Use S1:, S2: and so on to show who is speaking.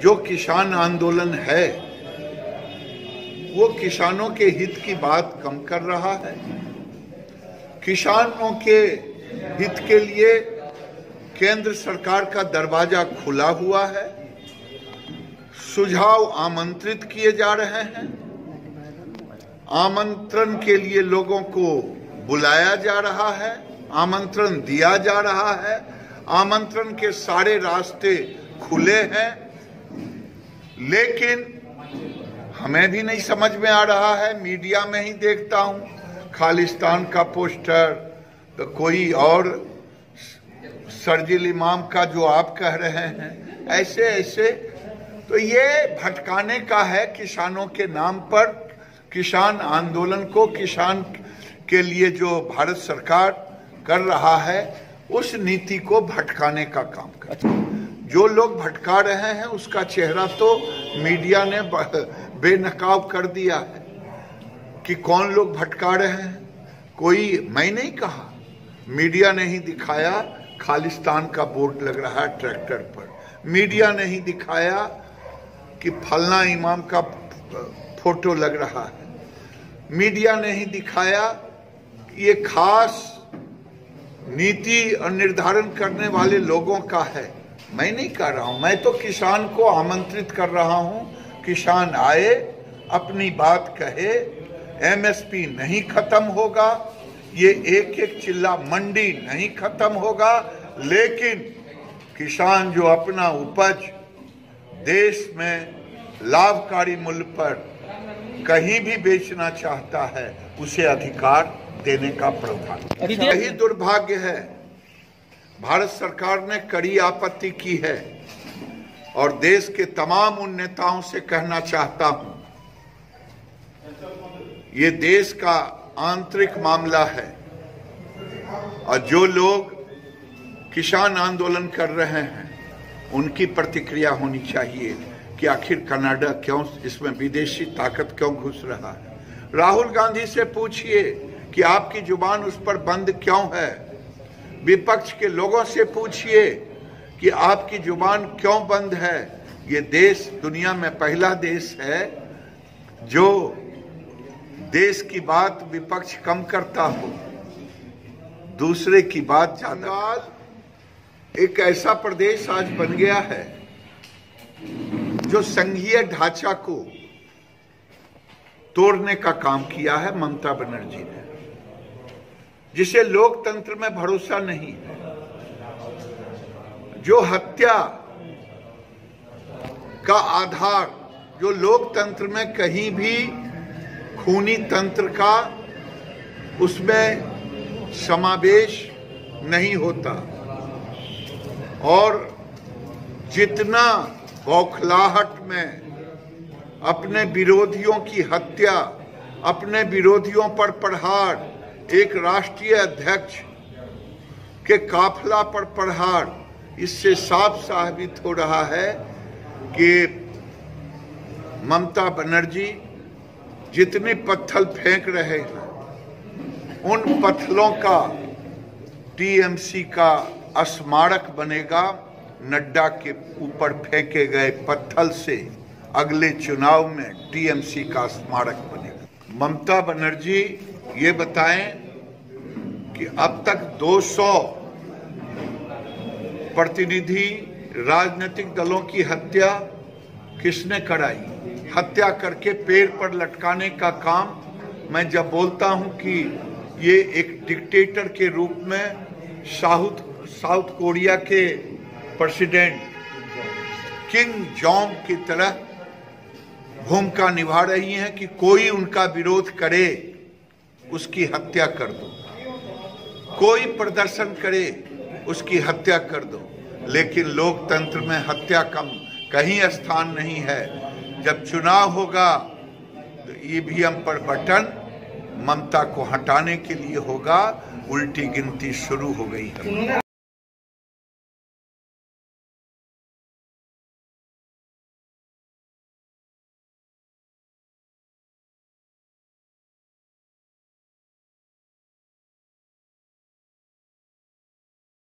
S1: जो किसान आंदोलन है, वो किसानों के हित की बात कम कर रहा है। किसानों के हित के लिए केंद्र सरकार का दरवाज़ा खुला हुआ है। सुझाव आमंत्रित किए जा रहे हैं। आमंत्रण के लिए लोगों को बुलाया जा रहा है। आमंत्रण दिया जा रहा है। आमंत्रण के सारे रास्ते खुले हैं। लेकिन हमें भी नहीं समझ में आ रहा है, मीडिया में ही देखता हूँ। खालिस्तान का पोस्टर तो कोई और सरजिल इमाम का जो आप कह रहे हैं, ऐसे ऐसे। तो ये भटकाने का है किसानों के नाम पर, किसान आंदोलन को, किसान के लिए जो भारत सरकार कर रहा है, उस नीति को भटकाने का काम कर जो लोग भटका रहे हैं, उसका चेहरा तो मीडिया ने बेनकाब कर दिया है कि कौन लोग भटका रहे हैं। कोई मैं नहीं कहा। मीडिया ने ही दिखाया खालिस्तान का बोर्ड लग रहा है ट्रैक्टर पर। मीडिया ने ही दिखाया कि फलना इमाम का फ़ोटो लग रहा है। मीडिया ने ही दिखाया कि ये खास नीति और निर्धारण करने वाले लोगों का है। मैं नहीं कर रहा हूँ। मैं तो किसान को आमंत्रित कर रहा हूँ। किसान आए अपनी बात कहे एमएसपी नहीं खत्म होगा ये एक एक चिल्ला मंडी नहीं खत्म होगा लेकिन किसान जो अपना उपज देश में लाभकारी मूल्य पर कहीं भी बेचना चाहता है उसे अधिकार देने का प्रावधान। यही दुर्भाग्य है। भारत सरकार ने कड़ी आपत्ति की है और देश के तमाम उन नेताओं से कहना चाहता हूँ, ये देश का आंतरिक मामला है और जो लोग किसान आंदोलन कर रहे हैं, उनकी प्रतिक्रिया होनी चाहिए कि आखिर कनाडा क्यों, इसमें विदेशी ताकत क्यों घुस रहा है। राहुल गांधी से पूछिए कि आपकी ज़ुबान उस पर बंद क्यों है? विपक्ष के लोगों से पूछिए कि आपकी ज़ुबान क्यों बंद है? ये देश दुनिया में पहला देश है जो देश की बात विपक्ष कम करता हो, दूसरे की बात ज़्यादा। एक ऐसा प्रदेश आज बन गया है जो संघीय ढांचा को तोड़ने का काम किया है, ममता बनर्जी ने। जिसे लोकतंत्र में भरोसा नहीं है। जो हत्या का आधार, जो लोकतंत्र में कहीं भी खूनी तंत्र का, उसमें समावेश नहीं होता। और जितना बौखलाहट में अपने विरोधियों की हत्या, अपने विरोधियों पर प्रहार एक राष्ट्रीय अध्यक्ष के काफला पर प्रहार इससे साफ़ साबित हो रहा है कि ममता बनर्जी जितने पत्थल फेंक रहे हैं, उन पत्थलों का टीएमसी का स्मारक बनेगा। नड्डा के ऊपर फेंके गए पत्थल से अगले चुनाव में टीएमसी का स्मारक बनेगा। ममता बनर्जी ये बताएँ कि अब तक 200 प्रतिनिधि राजनीतिक दलों की हत्या किसने कराई? हत्या करके पेड़ पर लटकाने का काम मैं जब बोलता हूँ कि ये एक डिक्टेटर के रूप में साउथ साउथ कोरिया के प्रेसिडेंट किंग जॉन्ग की तरह भूमिका निभा रही हैं कि कोई उनका विरोध करे। उसकी हत्या कर दो। कोई प्रदर्शन करे, उसकी हत्या कर दो। लेकिन लोकतंत्र में हत्या कम, कहीं स्थान नहीं है। जब चुनाव होगा तो ईवीएम पर बटन ममता को हटाने के लिए होगा। उल्टी गिनती शुरू हो गई है।